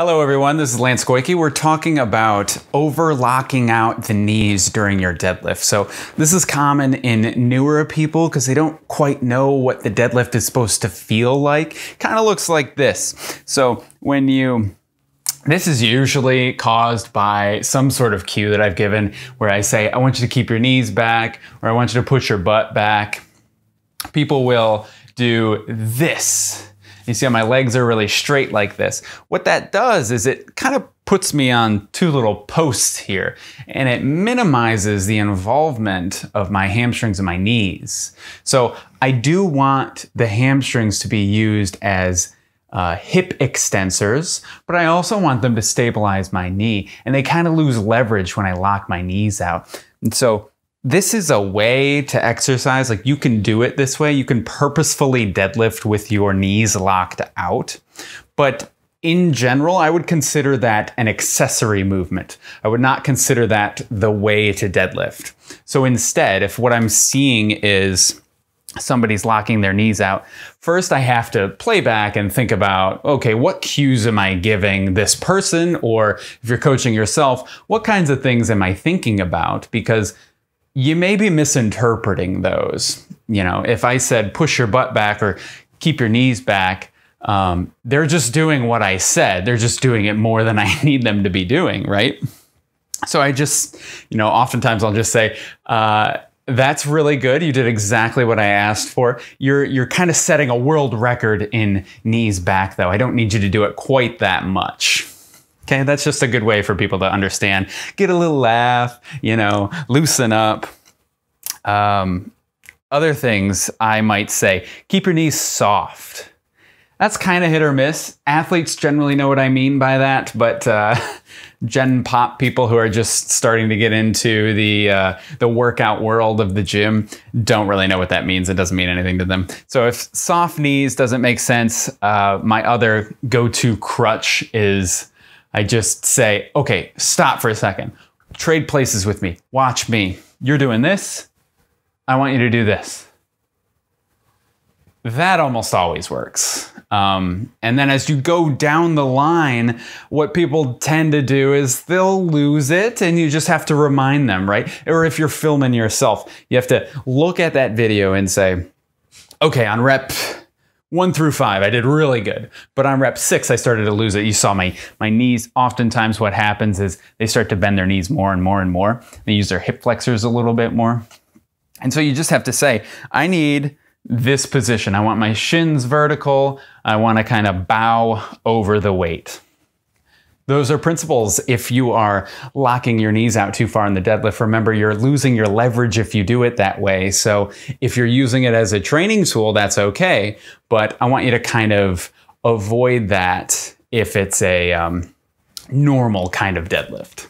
Hello everyone, this is Lance Goyke. We're talking about overlocking out the knees during your deadlift. So this is common in newer people because they don't quite know what the deadlift is supposed to feel like. Kind of looks like this. So when you this is usually caused by some sort of cue that I've given where I say, I want you to keep your knees back, or I want you to push your butt back. People will do this you see how my legs are really straight like this. What that does is it kind of puts me on two little posts here and it minimizes the involvement of my hamstrings and my knees. So I do want the hamstrings to be used as uh, hip extensors, but I also want them to stabilize my knee. And they kind of lose leverage when I lock my knees out. And so this is a way to exercise. Like you can do it this way. You can purposefully deadlift with your knees locked out. But in general, I would consider that an accessory movement. I would not consider that the way to deadlift. So instead, if what I'm seeing is somebody's locking their knees out, first I have to play back and think about, okay, what cues am I giving this person? Or if you're coaching yourself, what kinds of things am I thinking about? Because you may be misinterpreting those. You know, if I said push your butt back or keep your knees back, um, they're just doing what I said. They're just doing it more than I need them to be doing, right? So I just, you know, oftentimes I'll just say, uh, that's really good. You did exactly what I asked for. You're you're kind of setting a world record in knees back though. I don't need you to do it quite that much. Okay, that's just a good way for people to understand. Get a little laugh, you know, loosen up. Um, other things I might say keep your knees soft. That's kind of hit or miss. Athletes generally know what I mean by that, but uh, Gen Pop people who are just starting to get into the uh, the workout world of the gym don't really know what that means. It doesn't mean anything to them. So if soft knees doesn't make sense, uh, my other go-to crutch is I just say, okay, stop for a second. Trade places with me. Watch me. You're doing this. I want you to do this. That almost always works. Um, and then as you go down the line, what people tend to do is they'll lose it and you just have to remind them, right? Or if you're filming yourself, you have to look at that video and say, okay, on rep one through five, I did really good. But on rep six, I started to lose it. You saw my, my knees. Oftentimes what happens is they start to bend their knees more and more and more. They use their hip flexors a little bit more. And so you just have to say, I need this position. I want my shins vertical. I want to kind of bow over the weight. Those are principles if you are locking your knees out too far in the deadlift. Remember, you're losing your leverage if you do it that way. So if you're using it as a training tool, that's okay. But I want you to kind of avoid that if it's a um, normal kind of deadlift.